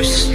used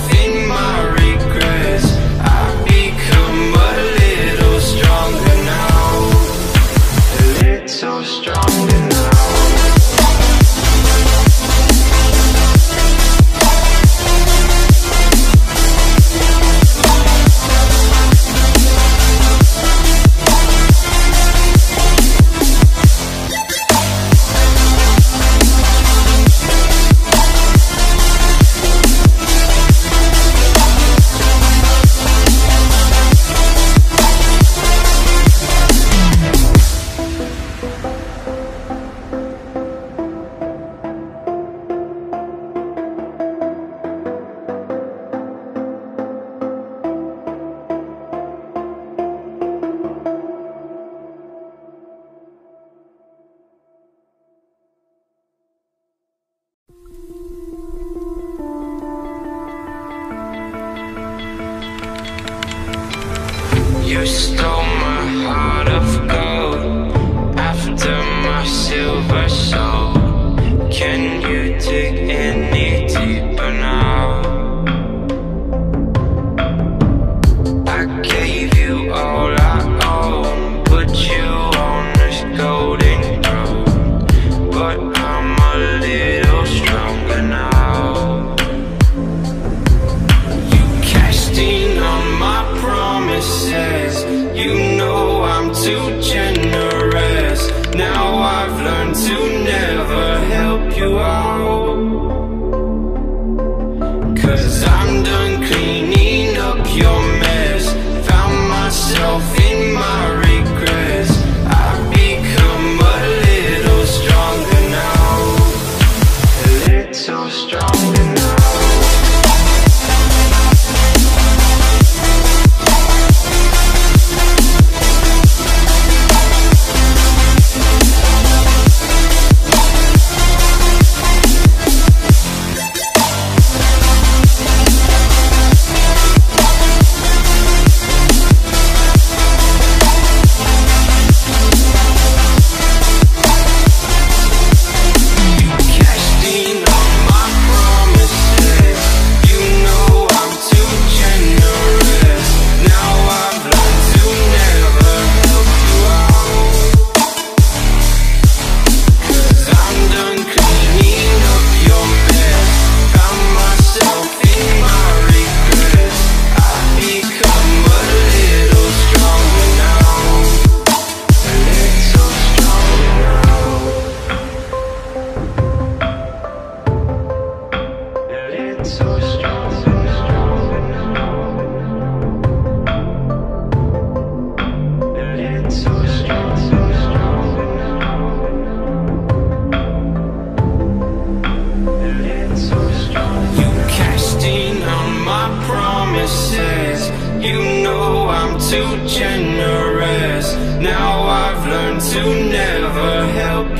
You stole my heart of gold After my silver soul Can you dig any deeper now? I You know I'm too gentle.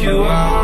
You out.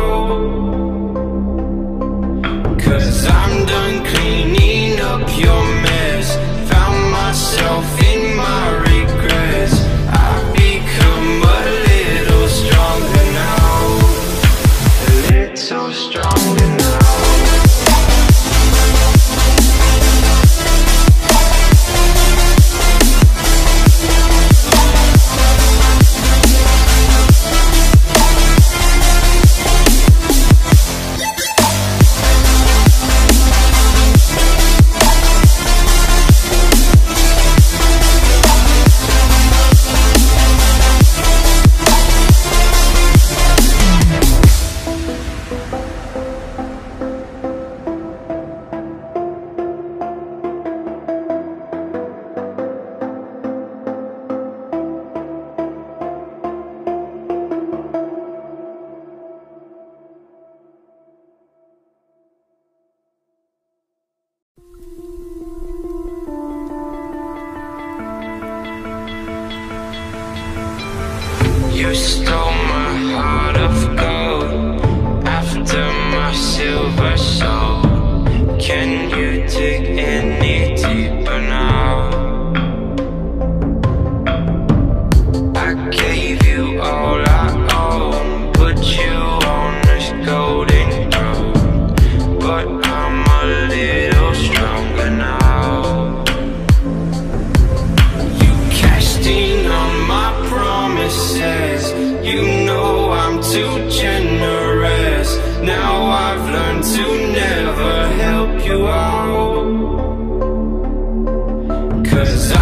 Silver soul. Help you out. Cause